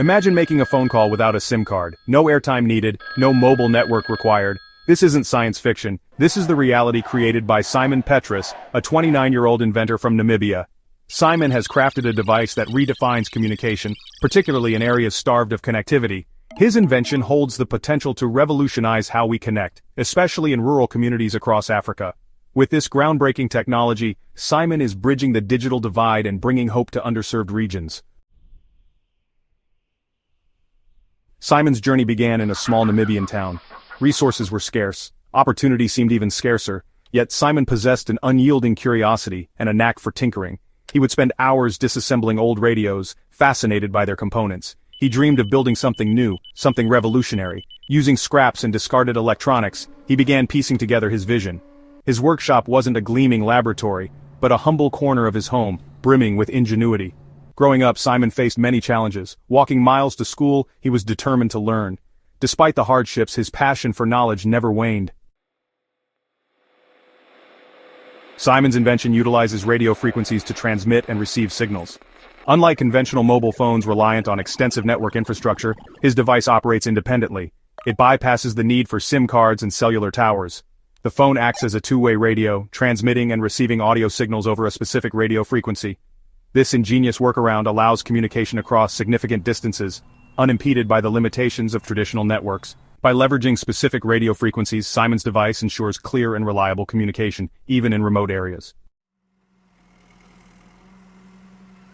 Imagine making a phone call without a SIM card, no airtime needed, no mobile network required. This isn't science fiction, this is the reality created by Simon Petrus, a 29-year-old inventor from Namibia. Simon has crafted a device that redefines communication, particularly in areas starved of connectivity. His invention holds the potential to revolutionize how we connect, especially in rural communities across Africa. With this groundbreaking technology, Simon is bridging the digital divide and bringing hope to underserved regions. Simon's journey began in a small Namibian town. Resources were scarce, opportunity seemed even scarcer, yet Simon possessed an unyielding curiosity and a knack for tinkering. He would spend hours disassembling old radios, fascinated by their components. He dreamed of building something new, something revolutionary. Using scraps and discarded electronics, he began piecing together his vision. His workshop wasn't a gleaming laboratory, but a humble corner of his home, brimming with ingenuity. Growing up, Simon faced many challenges. Walking miles to school, he was determined to learn. Despite the hardships, his passion for knowledge never waned. Simon's invention utilizes radio frequencies to transmit and receive signals. Unlike conventional mobile phones reliant on extensive network infrastructure, his device operates independently. It bypasses the need for SIM cards and cellular towers. The phone acts as a two-way radio, transmitting and receiving audio signals over a specific radio frequency. This ingenious workaround allows communication across significant distances, unimpeded by the limitations of traditional networks. By leveraging specific radio frequencies, Simon's device ensures clear and reliable communication, even in remote areas.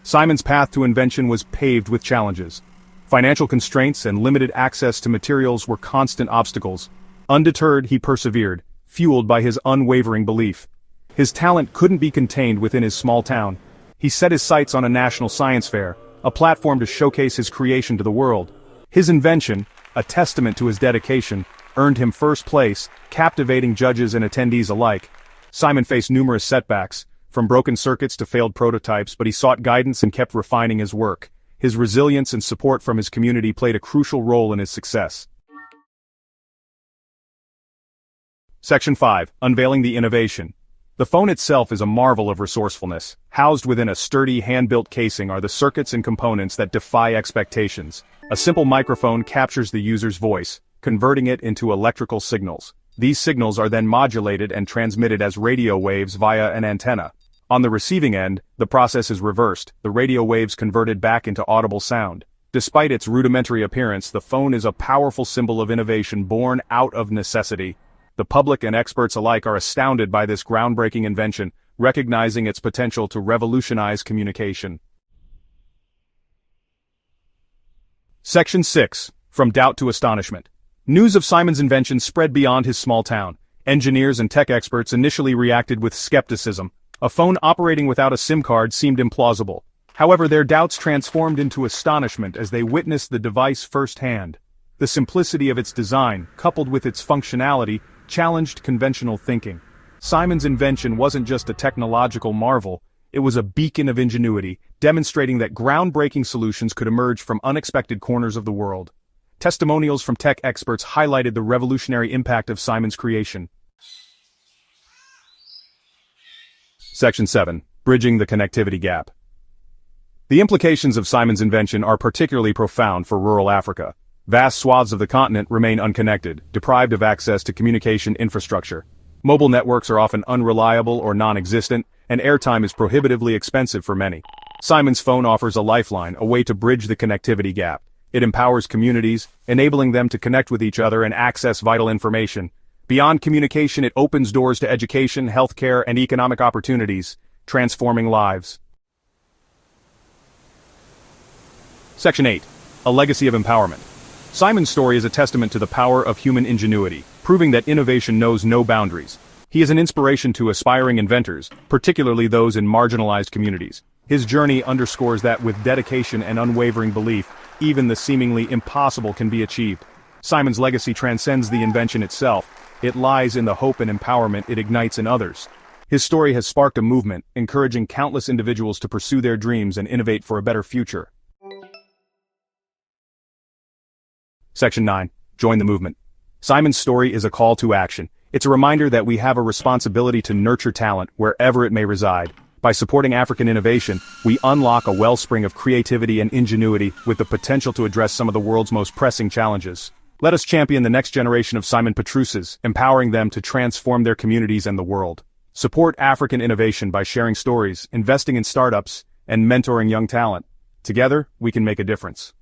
Simon's path to invention was paved with challenges. Financial constraints and limited access to materials were constant obstacles. Undeterred, he persevered, fueled by his unwavering belief. His talent couldn't be contained within his small town, he set his sights on a national science fair, a platform to showcase his creation to the world. His invention, a testament to his dedication, earned him first place, captivating judges and attendees alike. Simon faced numerous setbacks, from broken circuits to failed prototypes but he sought guidance and kept refining his work. His resilience and support from his community played a crucial role in his success. Section 5. Unveiling the Innovation the phone itself is a marvel of resourcefulness. Housed within a sturdy, hand-built casing are the circuits and components that defy expectations. A simple microphone captures the user's voice, converting it into electrical signals. These signals are then modulated and transmitted as radio waves via an antenna. On the receiving end, the process is reversed, the radio waves converted back into audible sound. Despite its rudimentary appearance, the phone is a powerful symbol of innovation born out of necessity, the public and experts alike are astounded by this groundbreaking invention, recognizing its potential to revolutionize communication. Section 6. From Doubt to Astonishment. News of Simon's invention spread beyond his small town. Engineers and tech experts initially reacted with skepticism. A phone operating without a SIM card seemed implausible. However, their doubts transformed into astonishment as they witnessed the device firsthand. The simplicity of its design, coupled with its functionality, challenged conventional thinking. Simon's invention wasn't just a technological marvel, it was a beacon of ingenuity, demonstrating that groundbreaking solutions could emerge from unexpected corners of the world. Testimonials from tech experts highlighted the revolutionary impact of Simon's creation. Section 7. Bridging the Connectivity Gap. The implications of Simon's invention are particularly profound for rural Africa. Vast swaths of the continent remain unconnected, deprived of access to communication infrastructure. Mobile networks are often unreliable or non-existent, and airtime is prohibitively expensive for many. Simon's phone offers a lifeline, a way to bridge the connectivity gap. It empowers communities, enabling them to connect with each other and access vital information. Beyond communication it opens doors to education, healthcare, and economic opportunities, transforming lives. Section 8. A Legacy of Empowerment. Simon's story is a testament to the power of human ingenuity, proving that innovation knows no boundaries. He is an inspiration to aspiring inventors, particularly those in marginalized communities. His journey underscores that with dedication and unwavering belief, even the seemingly impossible can be achieved. Simon's legacy transcends the invention itself. It lies in the hope and empowerment it ignites in others. His story has sparked a movement, encouraging countless individuals to pursue their dreams and innovate for a better future. Section 9. Join the movement. Simon's story is a call to action. It's a reminder that we have a responsibility to nurture talent wherever it may reside. By supporting African innovation, we unlock a wellspring of creativity and ingenuity with the potential to address some of the world's most pressing challenges. Let us champion the next generation of Simon Petruses, empowering them to transform their communities and the world. Support African innovation by sharing stories, investing in startups, and mentoring young talent. Together, we can make a difference.